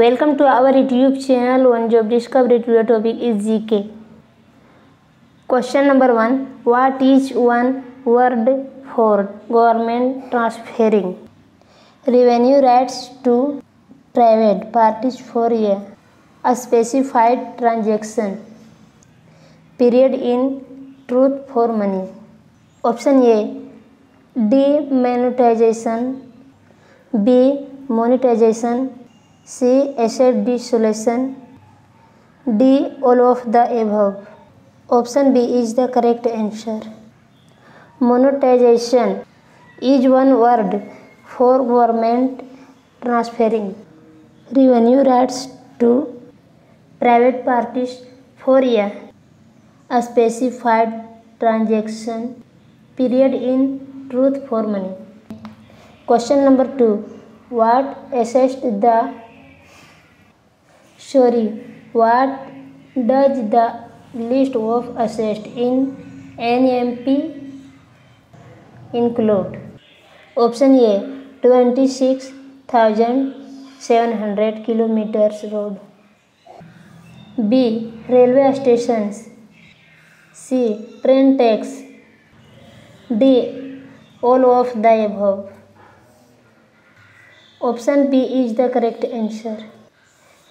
Welcome to our YouTube channel on Job Discovery. Today topic is GK. Question number 1. What is one word for government transferring? Revenue rights to private parties for a, a specified transaction. Period in truth for money. Option A. Demonetization. B. Monetization C. Acid dissolution D. All of the above Option B is the correct answer Monetization is one word for government transferring revenue rights to private parties for a, specified transaction period in truth for money. Question number 2. What assessed the Surety. What does the list of assets in NMP include? Option A, 26,700 kilometers road. B, railway stations. C, train tracks. D, all of the above. Option B is the correct answer.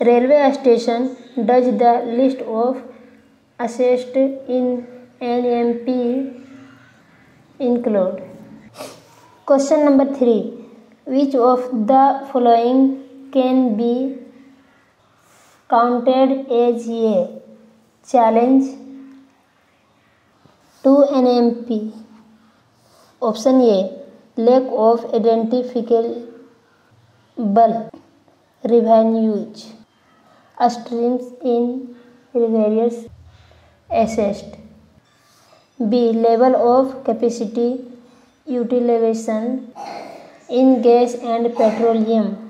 railway station does the list of assessed in NMP include? Question number 3. Which of the following can be counted as a challenge to NMP? Option A. Lack of identifiable revenues. streams in various assets. B. Level of capacity utilization in gas and petroleum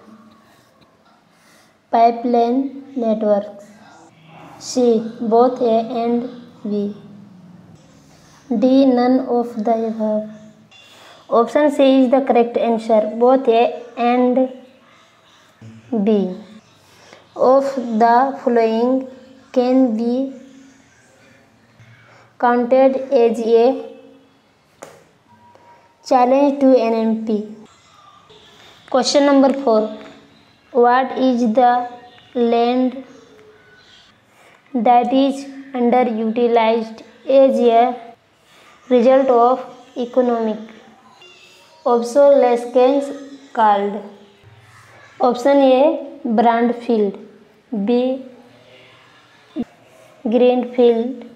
pipeline networks. C. Both A and B. D. None of the above. Option C is the correct answer. Both A and B. of the following can be counted as a challenge to NMP. Question number 4 What is the land that is underutilized as a result of economic obsolescence called? Option A brownfield B. Greenfield,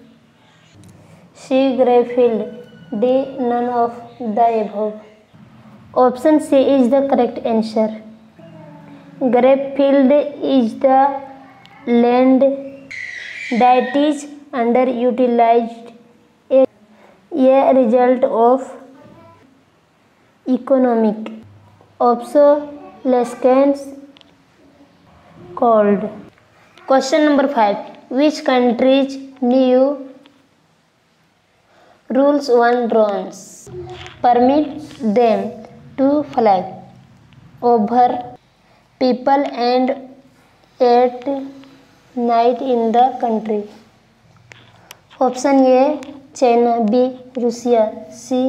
C. Greyfield, D. None of the above. Option C is the correct answer. Greyfield is the land that is underutilized, a result of economic obsolescence called? Question number 5. Which countries new rules on drones permit them to fly over people and at night in the country? Option A China B Russia C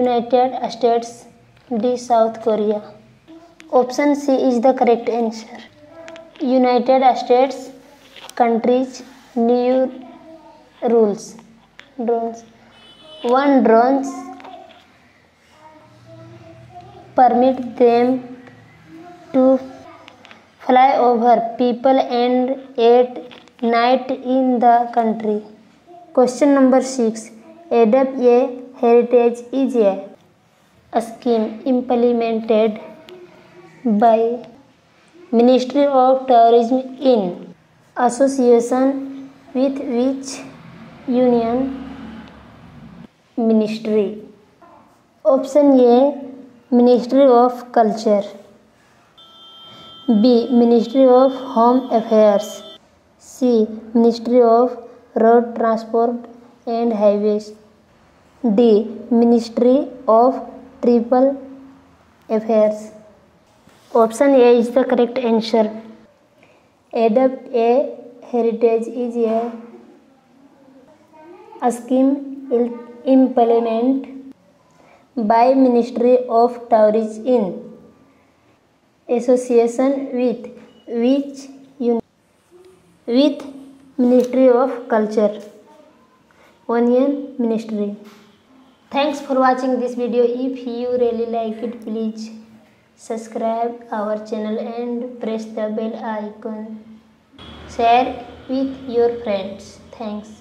United States D South Korea Option C is the correct answer. United States countries new rules. Drones. One, drones permit them to fly over people and at night in the country. Question number 6. Adapt a heritage is a scheme implemented by Ministry of Tourism in association with which union ministry? Option A Ministry of Culture B Ministry of Home Affairs C Ministry of Road Transport and Highways D Ministry of Triple Affairs Option A is the correct answer. Adopt a Heritage is a scheme implemented by Ministry of Tourism in association with which with Ministry of Culture, Union Ministry. Thanks for watching this video. If you really like it, please subscribe our channel and press the bell icon share with your friends thanks